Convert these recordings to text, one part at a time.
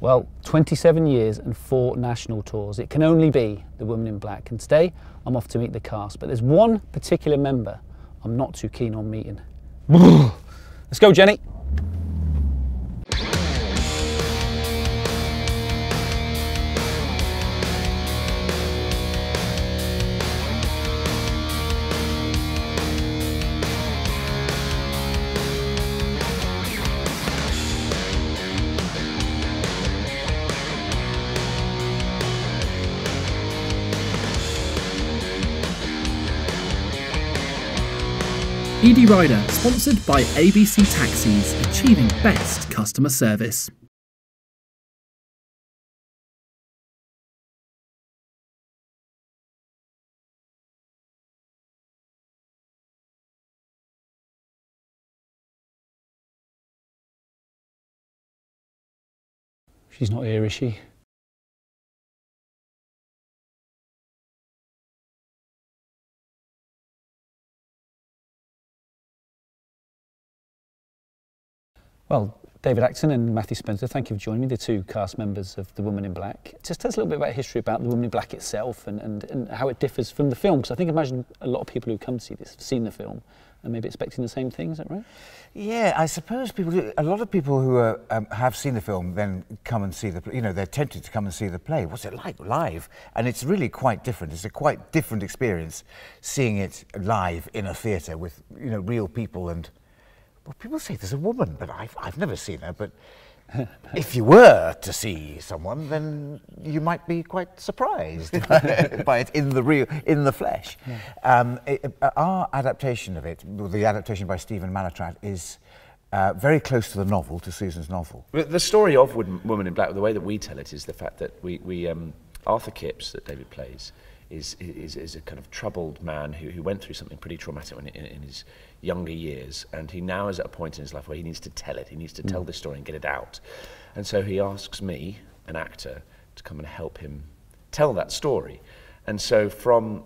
Well, 27 years and four national tours. It can only be the Woman in Black. And today I'm off to meet the cast. But there's one particular member I'm not too keen on meeting. Let's go, Jenny. Eadie Rider, sponsored by ABC Taxis, achieving best customer service. She's not here, is she? Well, David Acton and Matthew Spencer, thank you for joining me, the two cast members of The Woman in Black. Just tell us a little bit about history about The Woman in Black itself and, and, and how it differs from the film, because I think imagine a lot of people who come to see this have seen the film and maybe expecting the same thing, is that right? Yeah, I suppose people, a lot of people who are, um, have seen the film then come and see the, you know, they're tempted to come and see the play. What's it like live? And it's really quite different. It's a quite different experience seeing it live in a theatre with, you know, real people and well, people say there's a woman, but I've, I've never seen her. But if you were to see someone, then you might be quite surprised by, by it in the real, in the flesh. Yeah. Um, it, uh, our adaptation of it, the adaptation by Stephen Mallatratt, is uh, very close to the novel, to Susan's novel. The story of Woman in Black, the way that we tell it, is the fact that we, we um, Arthur Kipps, that David plays, is, is, is a kind of troubled man who, who went through something pretty traumatic in, in, in his younger years, and he now is at a point in his life where he needs to tell it. He needs to mm. tell this story and get it out. And so he asks me, an actor, to come and help him tell that story. And so from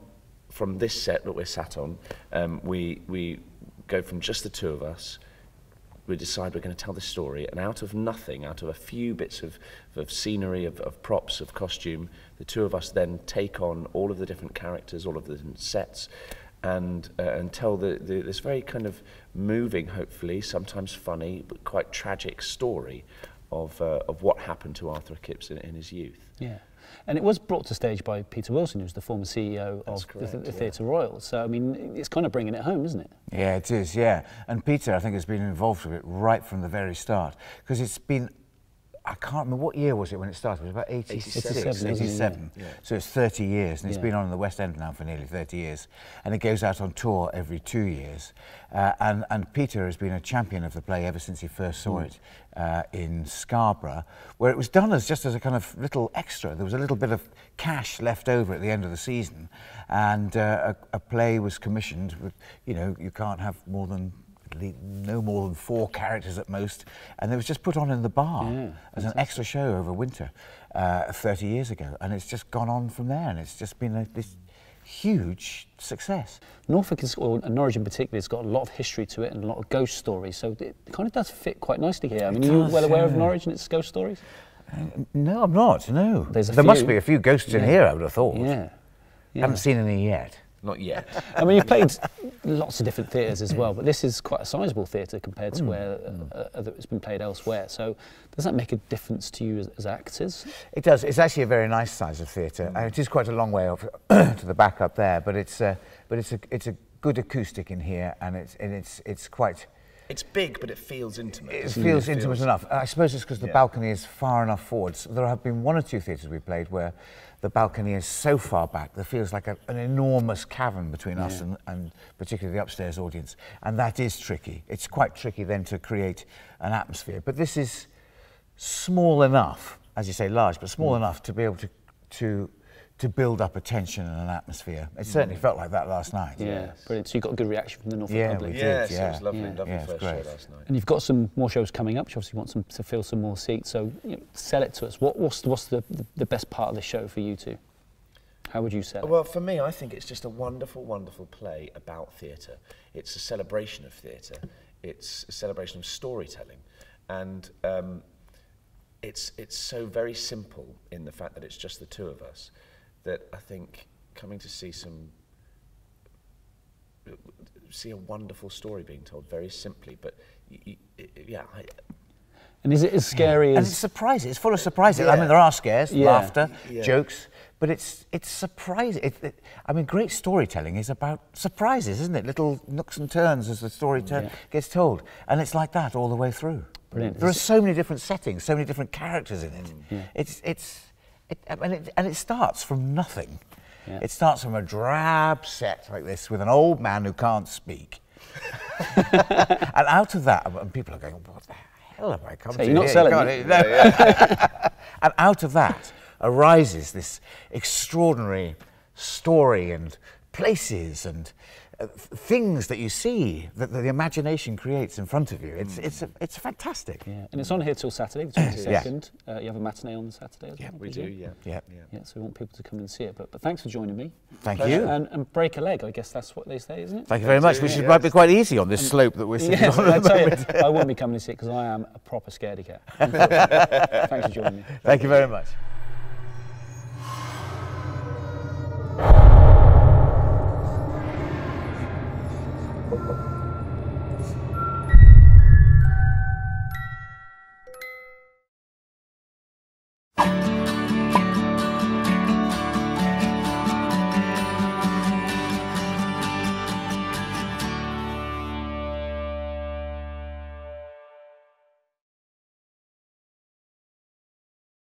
from this set that we're sat on, um, we we go from just the two of us we decide we're going to tell this story, and out of nothing, out of a few bits of, of scenery, of, of props, of costume, the two of us then take on all of the different characters, all of the different sets, and, uh, and tell the, the, this very kind of moving, hopefully, sometimes funny, but quite tragic story of, uh, of what happened to Arthur Kipps in, in his youth. Yeah. And it was brought to stage by Peter Wilson, who's the former CEO That's of correct, the, the Theatre Royal. So, I mean, it's kind of bringing it home, isn't it? Yeah, it is, yeah. And Peter, I think, has been involved with it right from the very start. Because it's been I can't remember what year was it when it started. It was about 86, 87. 87. Yeah. So it's 30 years, and it's yeah. been on in the West End now for nearly 30 years. And it goes out on tour every two years. Uh, and, and Peter has been a champion of the play ever since he first saw mm. it uh, in Scarborough, where it was done as just as a kind of little extra. There was a little bit of cash left over at the end of the season, and uh, a, a play was commissioned. With, you know, you can't have more than no more than four characters at most, and it was just put on in the bar as an extra show over winter uh, 30 years ago, and it's just gone on from there, and it's just been a, this huge success. Norfolk is, or Norwich in particular, has got a lot of history to it and a lot of ghost stories, so it kind of does fit quite nicely here. I mean, are you well aware yeah. of Norwich and its ghost stories? Uh, no, I'm not. No, there few. must be a few ghosts yeah. in here. I would have thought. Yeah. yeah. Haven't seen any yet. Not yet. I mean, you've played lots of different theatres as well, but this is quite a sizable theatre compared to mm. where uh, uh, it's been played elsewhere. So, does that make a difference to you as, as actors? It does. It's actually a very nice size of theatre, mm. and it is quite a long way off to the back up there. But it's uh, but it's a it's a good acoustic in here, and it's and it's it's quite. It's big, but it feels intimate. It feels it intimate feels enough. I suppose it's because the yeah. balcony is far enough forwards. There have been one or two theatres we played where the balcony is so far back there feels like a, an enormous cavern between yeah. us and, and particularly the upstairs audience. And that is tricky. It's quite tricky then to create an atmosphere. But this is small enough, as you say, large, but small mm. enough to be able to, to to build up a tension and an atmosphere. It certainly felt like that last night. Yeah, yes. brilliant. So you got a good reaction from the Norfolk yeah, public. We did, yes, yeah, it was lovely, yeah. lovely yeah, first great. show last night. And you've got some more shows coming up. You obviously want some, to fill some more seats. So you know, sell it to us. What, what's what's the, the, the best part of the show for you two? How would you sell it? Well, for me, I think it's just a wonderful, wonderful play about theatre. It's a celebration of theatre. It's a celebration of storytelling. And um, it's it's so very simple in the fact that it's just the two of us that I think coming to see some see a wonderful story being told very simply, but yeah. I, and is it as scary yeah. as? And it's surprising. It's full of surprises. Yeah. I mean, there are scares, yeah. laughter, jokes, but it's it's surprising. It, it, I mean, great storytelling is about surprises, isn't it? Little nooks and turns as the story gets told, and it's like that all the way through. Brilliant. There are so many different settings, so many different characters in it. It's it's it, and it and it starts from nothing. Yeah. It starts from a drab set like this with an old man who can't speak. and out of that, and people are going, what the hell have I come so to you're not here? selling it. No. and out of that arises this extraordinary story and places and uh, things that you see that the imagination creates in front of you. It's mm. it's a, it's fantastic. Yeah, and it's on here till Saturday, the twenty second. yeah. uh, you have a matinee on Saturday as yeah, well. we do. Yeah. yeah, yeah, yeah. So we want people to come and see it. But but thanks for joining me. Thank Pleasure. you. And, and, break a leg. I guess that's what they say, isn't it? Thank you very much. Which yes. might be quite easy on this and slope that we're sitting yes, on. At the moment. You, I won't be coming to see it because I am a proper scaredy cat. thanks for joining me. Thank you very much.